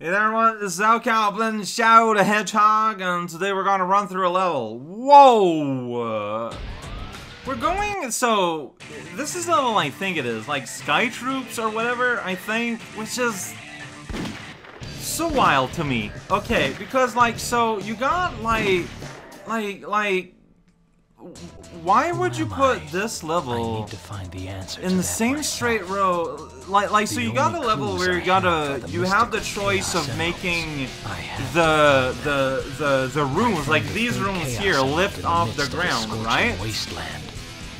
Hey there everyone, this is Al Kaplan, Shadow the Hedgehog, and today we're gonna run through a level. Whoa! We're going, so, this is the level I think it is, like Sky Troops or whatever, I think, which is so wild to me. Okay, because like, so, you got like, like, like, why would you put this level the in the same straight row? Like, like, so you got a level where you gotta, you have the choice of making the the the the rooms, like these rooms here, lift off the ground, right? Wasteland.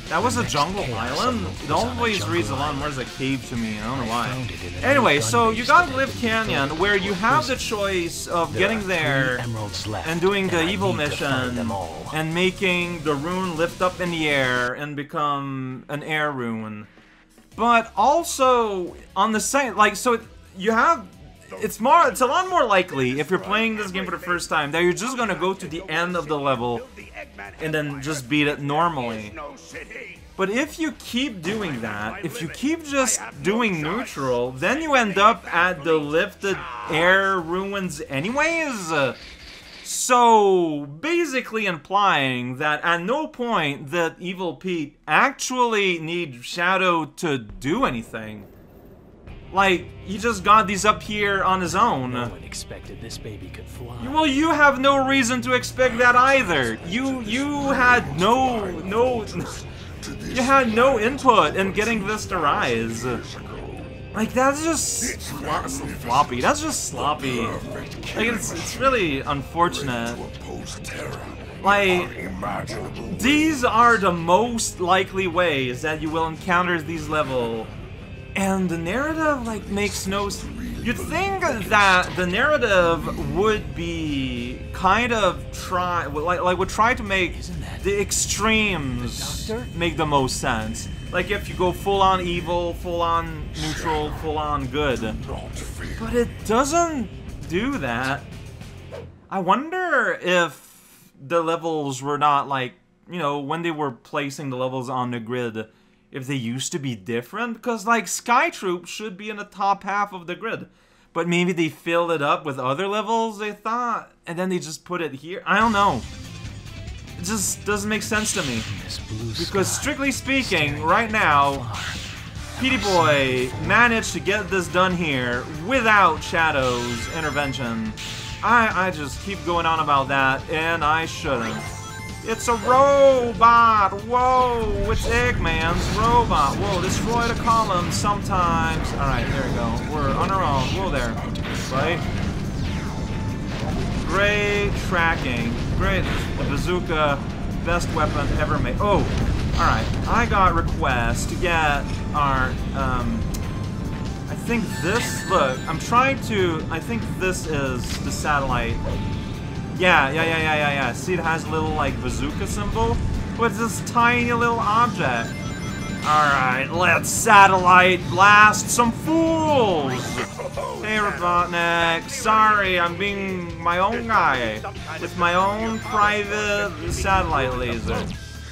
That was a jungle island? It always reads a lot more as a cave to me, I don't know why. Anyway, so you got Glyphic Canyon, where you have the choice of getting there and doing the evil mission and making the rune lift up in the air and become an air rune. But also, on the same, like, so you have it's more it's a lot more likely if you're playing this game for the first time that you're just gonna go to the end of the level and then just beat it normally. But if you keep doing that, if you keep just doing neutral, then you end up at the lifted air ruins anyways. So, basically implying that at no point that Evil Pete actually need Shadow to do anything. Like, he just got these up here on his own. No one expected this baby could fly. Well, you have no reason to expect that either. You you had no no you had no input in getting this to rise. Like that's just flo floppy. That's just sloppy. Like it's it's really unfortunate. Like these are the most likely ways that you will encounter these level and the narrative like makes no you'd think that the narrative would be kind of try like like would try to make the extremes make the most sense. Like if you go full on evil full on neutral full on good. But it doesn't do that. I wonder if the levels were not like you know when they were placing the levels on the grid if they used to be different? Because, like, Sky Troop should be in the top half of the grid. But maybe they filled it up with other levels, they thought, and then they just put it here? I don't know. It just doesn't make sense to me. Because, strictly speaking, right now, Petey Boy managed to get this done here without Shadow's intervention. I, I just keep going on about that, and I shouldn't. It's a robot! Whoa! It's Eggman's robot! Whoa, destroy the column sometimes. Alright, there we go. We're on our own. Whoa there. Right? Great tracking. Great. The bazooka, best weapon ever made. Oh! Alright. I got requests to get our, um... I think this, look, I'm trying to, I think this is the satellite yeah, yeah, yeah, yeah, yeah, yeah. See, it has a little, like, bazooka symbol? What's this tiny little object? Alright, let's satellite blast some fools! Hey, Robotnik. Sorry, I'm being my own guy. With my own private satellite laser.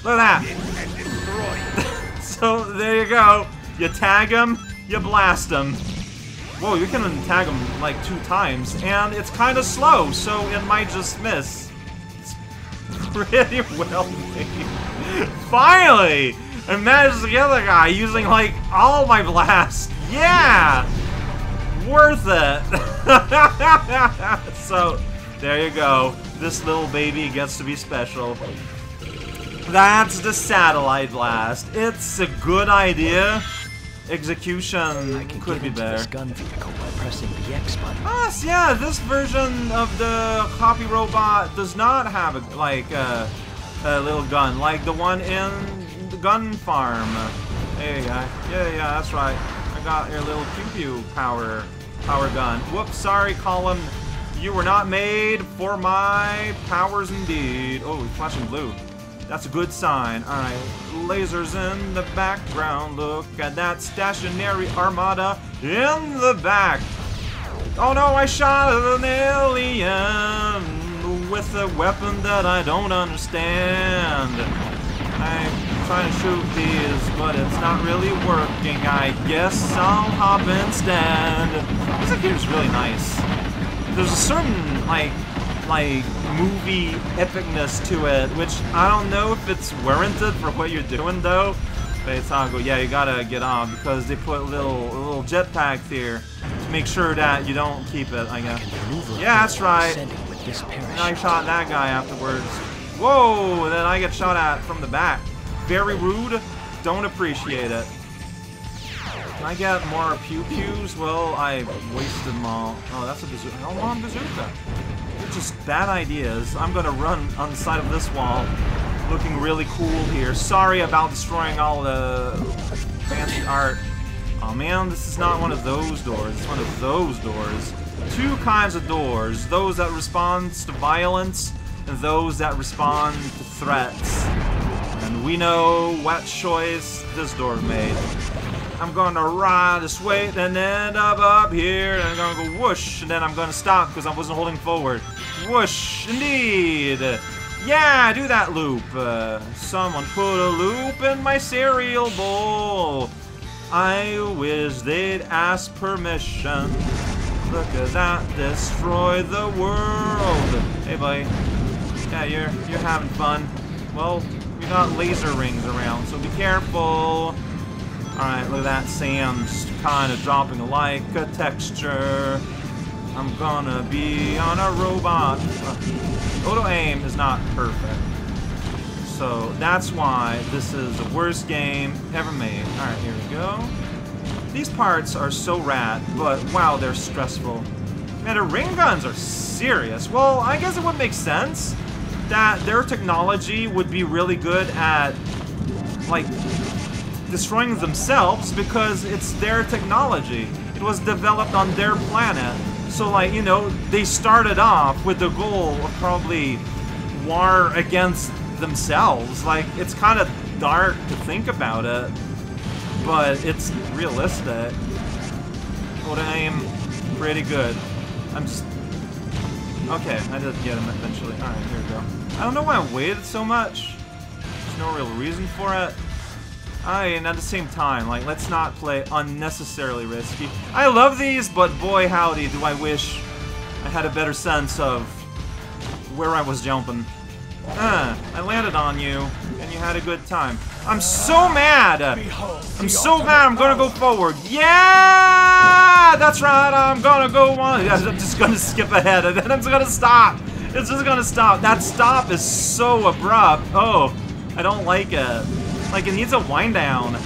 Look at that! so, there you go. You tag him, you blast him. Whoa, you can tag him like two times, and it's kind of slow, so it might just miss. It's pretty well made. Finally! I managed the other guy using like all my blasts. Yeah! Worth it! so, there you go. This little baby gets to be special. That's the satellite blast. It's a good idea. Execution could be better. This gun vehicle by pressing the X button. Ah, yeah, this version of the copy robot does not have a, like a, a little gun like the one in the gun farm. There you go. Yeah, yeah, that's right. I got your little pew pew power power gun. Whoops, sorry, Column. You were not made for my powers indeed. Oh, flashing blue. That's a good sign. Alright, lasers in the background. Look at that stationary armada in the back. Oh no, I shot an alien with a weapon that I don't understand. I'm trying to shoot these, but it's not really working. I guess I'll hop instead. This game's really nice. there's a certain like like movie epicness to it, which I don't know if it's warranted for what you're doing though. But it's not go. Yeah, you gotta get on because they put little little jetpacks here to make sure that you don't keep it. I guess. Yeah, that's right. Ascending with this And I shot that guy afterwards. Whoa! And then I get shot at from the back. Very rude. Don't appreciate it. Can I get more pew pews? Well, I wasted them all. Oh, that's a bazooka. I don't want a bazooka. Just bad ideas. I'm gonna run on the side of this wall, looking really cool here. Sorry about destroying all the fancy art. Oh man, this is not one of those doors. It's one of those doors. Two kinds of doors. Those that respond to violence and those that respond to threats. And we know what choice this door made. I'm gonna ride this way and end up up here and I'm gonna go whoosh and then I'm gonna stop because I wasn't holding forward. Whoosh, indeed. Yeah, do that loop. Uh, someone put a loop in my cereal bowl. I wish they'd ask permission. Look at that, destroy the world. Hey, buddy. Yeah, you're you're having fun. Well, we got laser rings around, so be careful. Alright, look at that Sam's kind of dropping like a texture. I'm gonna be on a robot. Auto aim is not perfect. So that's why this is the worst game ever made. Alright, here we go. These parts are so rad, but wow, they're stressful. Man, the ring guns are serious. Well, I guess it would make sense that their technology would be really good at, like, destroying themselves because it's their technology. It was developed on their planet. So, like, you know, they started off with the goal of probably war against themselves. Like, it's kind of dark to think about it, but it's realistic. Hold aim, pretty good. I'm just. Okay, I did get him eventually. Alright, here we go. I don't know why I waited so much. There's no real reason for it. I, and at the same time, like, let's not play unnecessarily risky. I love these, but boy howdy, do I wish I had a better sense of where I was jumping. Ah, I landed on you, and you had a good time. I'm so mad! I'm so mad, I'm gonna go forward. Yeah! That's right, I'm gonna go on. I'm just gonna skip ahead, and then I'm just gonna stop. It's just gonna stop. That stop is so abrupt. Oh, I don't like it. Like, it needs a wind down.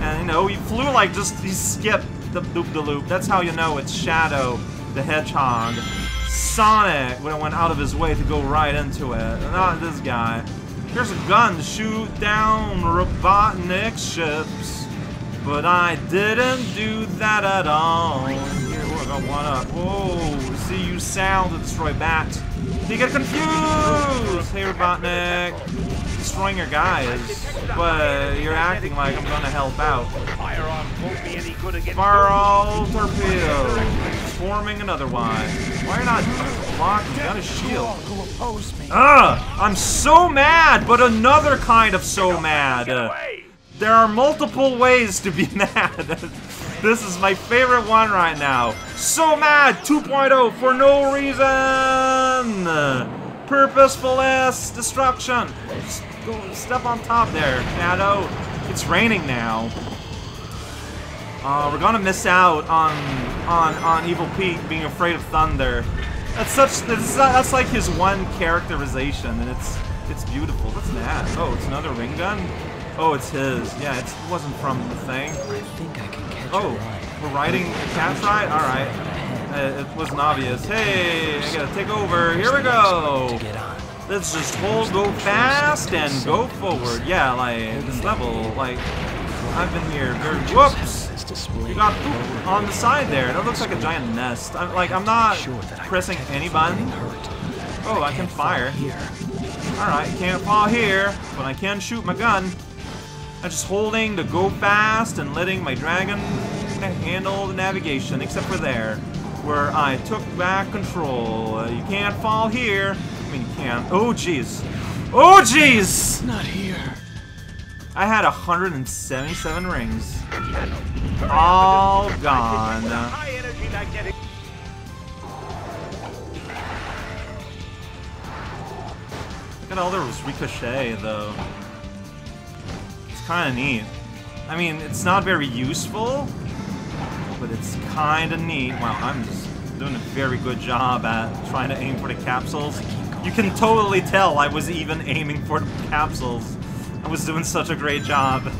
And, you know, he flew like just, he skipped the loop-de-loop. That's how you know it's Shadow the Hedgehog. Sonic would have went out of his way to go right into it. Not this guy. Here's a gun to shoot down Robotnik ships. But I didn't do that at all. Here, oh, I one up. Whoa, see you sound to destroy bats. You get confused! Hey, Robotnik. Destroying your guys. But you're acting like I'm gonna help out. Spiral torpedo. Forming another one. Why are you not blocking? You got a shield. Ugh! I'm so mad, but another kind of so mad. There are multiple ways to be mad. this is my favorite one right now. So mad 2.0 for no reason. Purposeful ass destruction. Go step on top there, Shadow. It's raining now. Uh, we're gonna miss out on on on Evil Pete being afraid of thunder. That's such that's, that's like his one characterization, and it's it's beautiful. What's that? Oh, it's another ring gun. Oh, it's his. Yeah, it's, it wasn't from the thing. I think I can catch Oh, ride. we're riding a cat's ride. All right. Uh, it wasn't obvious. Hey, I gotta take over. Here we go. Let's just hold, go fast, and go forward. Yeah, like this level, like I've been here. Very, whoops. You got poop on the side there. That looks like a giant nest. I'm like I'm not pressing any button. Oh, I can fire. Alright, can't fall here, but I can shoot my gun. I'm just holding to go fast and letting my dragon handle the navigation, except for there, where I took back control. You can't fall here. I mean, you can. Oh, jeez. Oh, jeez! Not here. I had 177 rings. All gone. Look at all there was ricochet, though. It's kind of neat. I mean, it's not very useful, but it's kind of neat. Wow, I'm just doing a very good job at trying to aim for the capsules. You can totally tell I was even aiming for the capsules. I was doing such a great job. I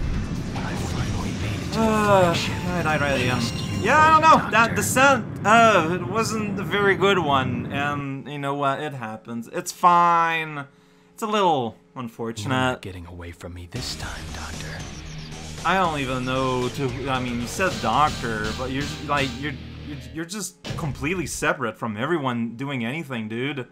finally made it to Uh, the flagship. right, I really am. Yeah, I don't know. That descent, uh, it wasn't a very good one, and you know what? It happens. It's fine. It's a little unfortunate. getting away from me this time, Doctor. I don't even know to. I mean, you said doctor, but you're like you're, you're just completely separate from everyone doing anything, dude.